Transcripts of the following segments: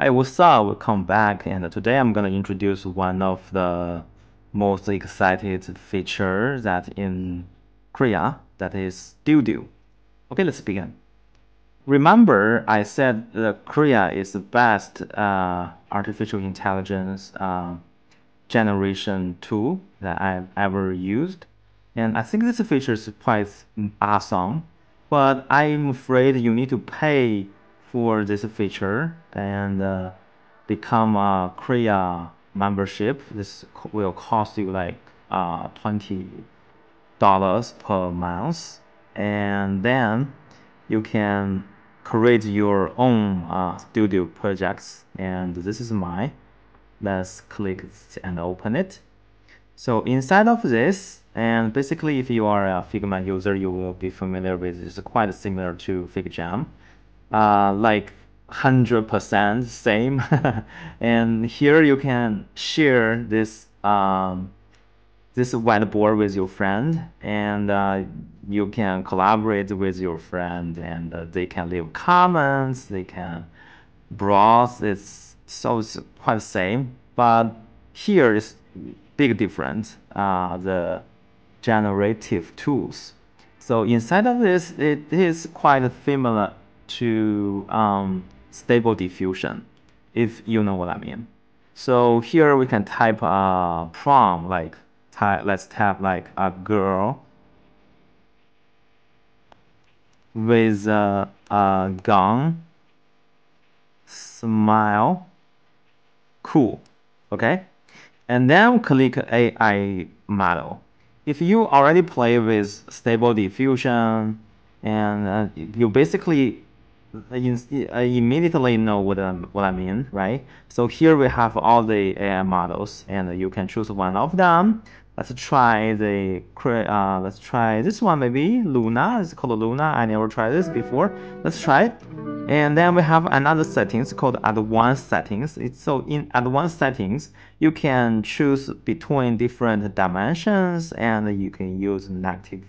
Hey, what's up? Welcome back. And today I'm gonna introduce one of the most excited feature that in Krea, that is Studio. Okay, let's begin. Remember, I said that Krea is the best uh, artificial intelligence uh, generation tool that I've ever used. And I think this feature is quite awesome, but I'm afraid you need to pay for this feature and uh, become a Krea membership. This will cost you like uh, twenty dollars per month, and then you can create your own uh, studio projects. And this is mine. Let's click and open it. So inside of this, and basically if you are a Figma user, you will be familiar with It's quite similar to FigJam uh, like 100% same. And here you can share this um, this whiteboard with your friend and uh, you can collaborate with your friend and uh, they can leave comments they can browse. It's so it's quite the same but here is big difference uh, the generative tools. So inside of this it is quite similar to um, stable diffusion, if you know what I mean. So here we can type a prompt like type, let's type like a girl with a, a gun, smile, cool, okay? And then click AI model. If you already play with stable diffusion and uh, you basically I immediately know what, I, what I mean, right? So here we have all the AI models and you can choose one of them. Let's try the, uh, let's try this one maybe, Luna, it's called Luna. I never tried this before. Let's try it. And then we have another settings called advanced settings. It's so in advanced settings, you can choose between different dimensions and you can use negative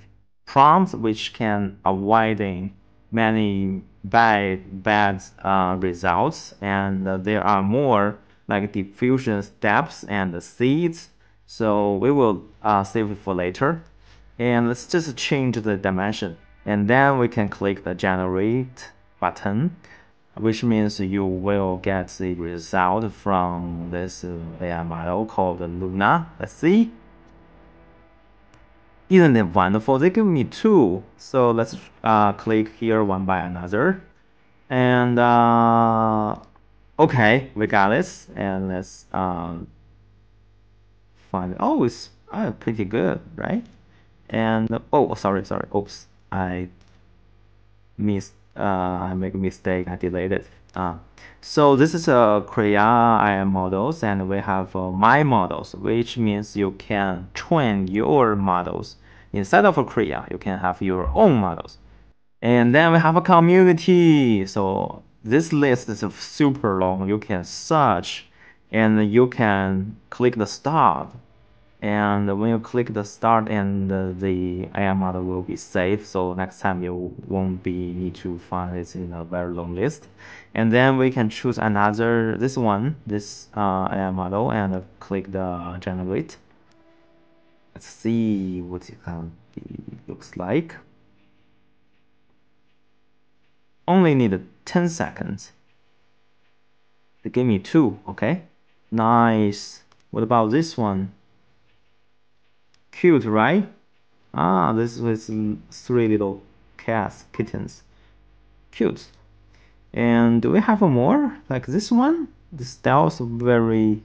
prompts, which can avoiding many bad bad uh, results and uh, there are more like diffusion steps and seeds. So we will uh, save it for later. And let's just change the dimension. And then we can click the generate button which means you will get the result from this model called Luna. Let's see isn't it wonderful? They give me two. So let's uh, click here one by another. And uh, okay, we got this. And let's um, find it. Oh, it's uh, pretty good, right? And oh, sorry, sorry. Oops, I missed. Uh, I make a mistake. I deleted. Uh, so this is a Krea AI models and we have uh, my models, which means you can train your models. Instead of a Krea, you can have your own models. And then we have a community. So this list is super long. You can search and you can click the start and when you click the start and the AI model will be saved so next time you won't be need to find it in a very long list and then we can choose another this one this uh, model and click the generate let's see what it looks like only need 10 seconds they give me two okay nice what about this one Cute, right? Ah, this was three little cats, kittens. Cute. And do we have more? Like this one? The style is very,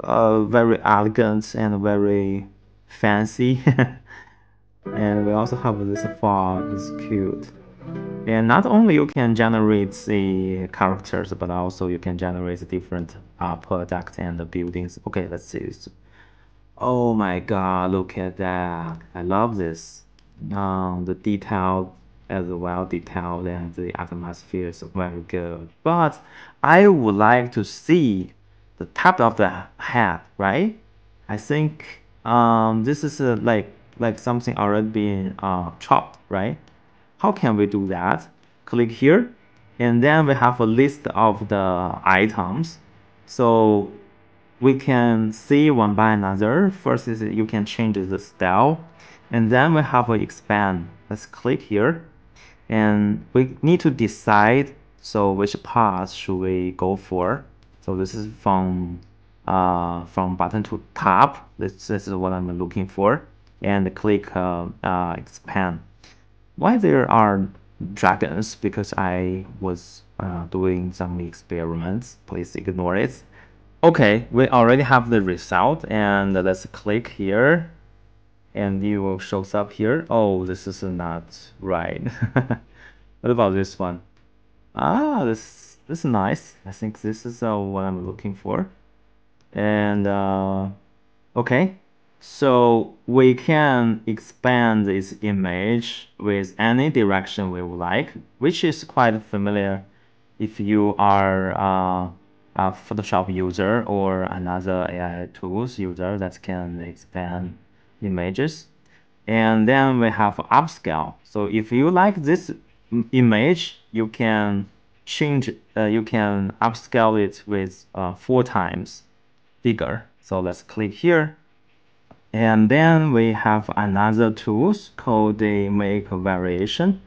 uh, very elegant and very fancy. and we also have this frog, it's cute. And not only you can generate the characters, but also you can generate different uh, products and buildings. Okay, let's see. Oh my god, look at that. I love this. Um, the detail as well detailed and the atmosphere is very good. But I would like to see the top of the head, right? I think um, this is a, like like something already being uh, chopped, right? How can we do that? Click here and then we have a list of the items so we can see one by another first is you can change the style and then we have a expand let's click here and we need to decide so which path should we go for. So this is from uh, from bottom to top. This, this is what I'm looking for. And click uh, uh, expand. Why there are dragons? Because I was uh, doing some experiments. Please ignore it. Okay we already have the result. And let's click here and it will shows up here. Oh this is not right. What about this one? Ah this this is nice. I think this is uh, what I'm looking for. And uh, okay. So we can expand this image with any direction we would like which is quite familiar if you are uh, a Photoshop user or another AI tools user that can expand images. And then we have upscale. So if you like this image you can change uh, you can upscale it with uh, four times bigger. So let's click here. And then we have another tools called the make variation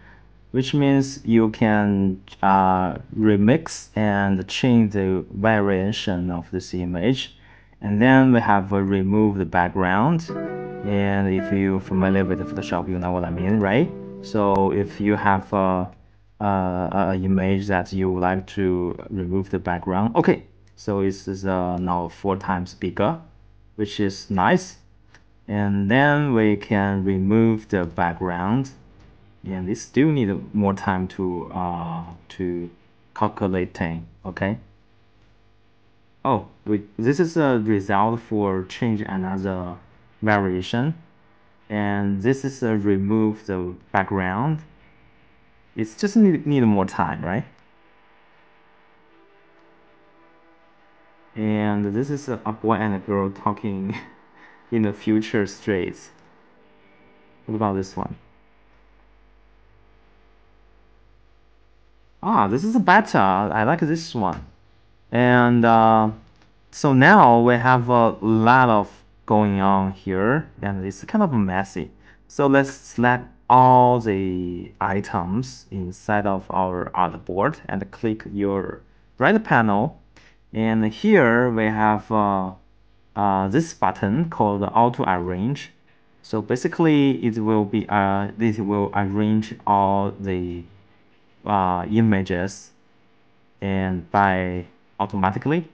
which means you can uh, remix and change the variation of this image. And then we have a remove the background and if you're familiar with Photoshop you know what I mean right? So if you have a, a, a image that you would like to remove the background okay so this is uh, now four times bigger which is nice. And then we can remove the background. And this still need more time to uh, to calculating okay? Oh we, this is a result for change another variation. And this is a remove the background. It's just need, need more time right? And this is a boy and a girl talking in the future straits what about this one? Ah this is better I like this one. And uh, so now we have a lot of going on here and it's kind of messy. So let's select all the items inside of our artboard and click your right panel. And here we have uh, uh, this button called auto arrange. So basically it will be uh, this will arrange all the uh, images and by automatically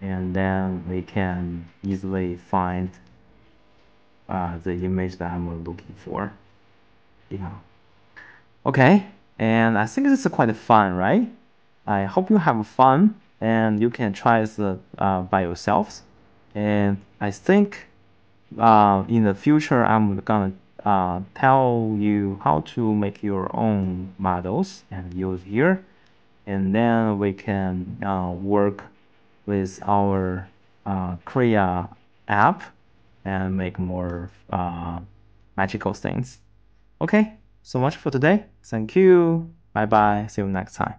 and then we can easily find uh, the image that I'm looking for. Yeah. Okay. And I think this is quite fun right? I hope you have fun and you can try this uh, by yourselves. And I think uh, in the future I'm gonna uh, tell you how to make your own models and use here. And then we can uh, work with our uh, Krea app and make more uh, magical things. Okay so much for today. Thank you. Bye bye see you next time